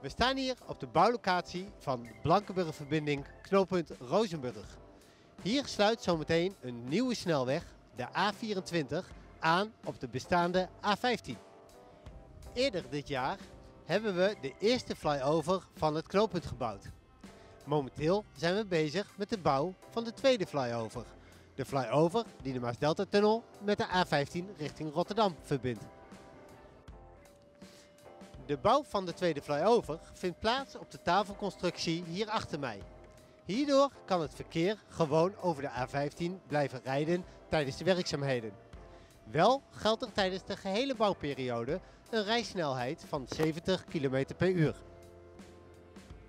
We staan hier op de bouwlocatie van Blankenburg-verbinding knooppunt Rozenburg. Hier sluit zometeen een nieuwe snelweg, de A24, aan op de bestaande A15. Eerder dit jaar hebben we de eerste flyover van het knooppunt gebouwd. Momenteel zijn we bezig met de bouw van de tweede flyover. De flyover die de Maas-Delta-tunnel met de A15 richting Rotterdam verbindt. De bouw van de tweede flyover vindt plaats op de tafelconstructie hier achter mij. Hierdoor kan het verkeer gewoon over de A15 blijven rijden tijdens de werkzaamheden. Wel geldt er tijdens de gehele bouwperiode een rijsnelheid van 70 km per uur.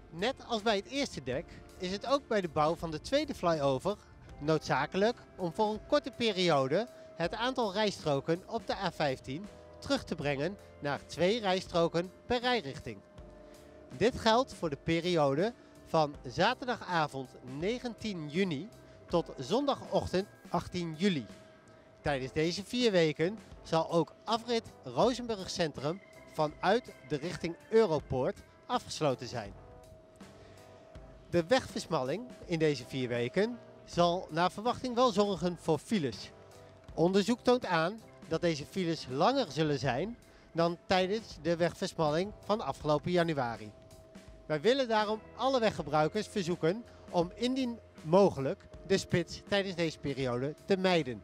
Net als bij het eerste dek is het ook bij de bouw van de tweede flyover noodzakelijk om voor een korte periode het aantal rijstroken op de A15 terug te brengen naar twee rijstroken per rijrichting. Dit geldt voor de periode van zaterdagavond 19 juni tot zondagochtend 18 juli. Tijdens deze vier weken zal ook afrit Rozenburg Centrum vanuit de richting Europoort afgesloten zijn. De wegversmalling in deze vier weken zal naar verwachting wel zorgen voor files. Onderzoek toont aan dat deze files langer zullen zijn dan tijdens de wegversmalling van afgelopen januari. Wij willen daarom alle weggebruikers verzoeken om indien mogelijk de spits tijdens deze periode te mijden.